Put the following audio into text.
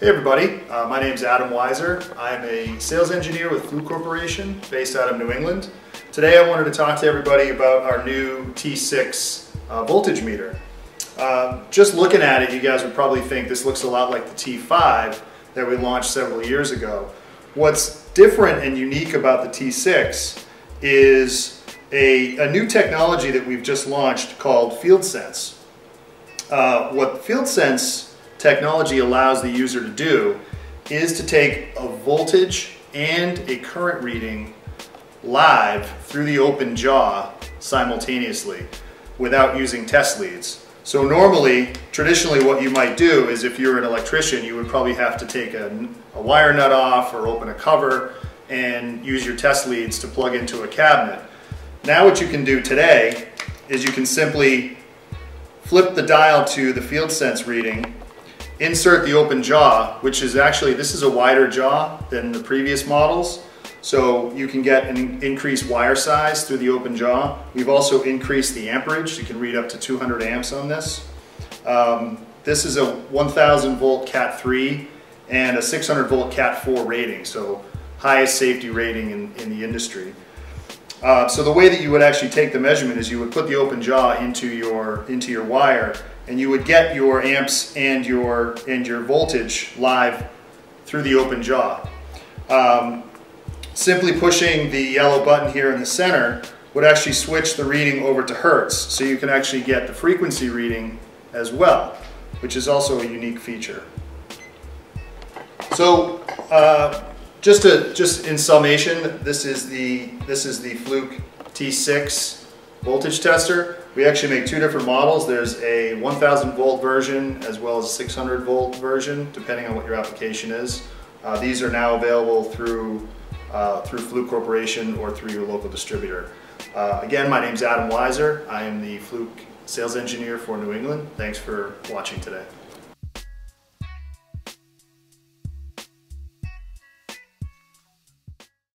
Hey everybody, uh, my name is Adam Wysor. I'm a sales engineer with Fluke Corporation based out of New England. Today I wanted to talk to everybody about our new T6 uh, voltage meter. Uh, just looking at it, you guys would probably think this looks a lot like the T5 that we launched several years ago. What's different and unique about the T6 is a, a new technology that we've just launched called FieldSense. Uh, what FieldSense technology allows the user to do is to take a voltage and a current reading live through the open jaw simultaneously without using test leads. So normally, traditionally what you might do is if you're an electrician, you would probably have to take a, a wire nut off or open a cover and use your test leads to plug into a cabinet. Now what you can do today is you can simply flip the dial to the field sense reading insert the open jaw, which is actually, this is a wider jaw than the previous models. So you can get an increased wire size through the open jaw. We've also increased the amperage. You can read up to 200 amps on this. Um, this is a 1000 volt Cat 3 and a 600 volt Cat 4 rating. So highest safety rating in, in the industry. Uh, so the way that you would actually take the measurement is you would put the open jaw into your, into your wire and you would get your amps and your, and your voltage live through the open jaw. Um, simply pushing the yellow button here in the center would actually switch the reading over to hertz, so you can actually get the frequency reading as well, which is also a unique feature. So, uh, just to just in summation, this is the this is the Fluke T6 voltage tester. We actually make two different models. There's a 1000 volt version as well as a 600 volt version, depending on what your application is. Uh, these are now available through, uh, through Fluke Corporation or through your local distributor. Uh, again, my name is Adam Wysor. I am the Fluke sales engineer for New England. Thanks for watching today.